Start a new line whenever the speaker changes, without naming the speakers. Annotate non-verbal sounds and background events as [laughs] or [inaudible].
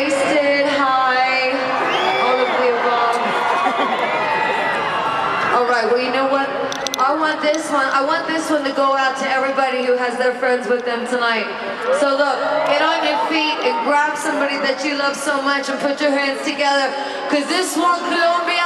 wasted, high, all of the above. [laughs] All right, well, you know what? I want this one, I want this one to go out to everybody who has their friends with them tonight. So look, get on your feet and grab somebody that you love so much and put your hands together, because this one, could for.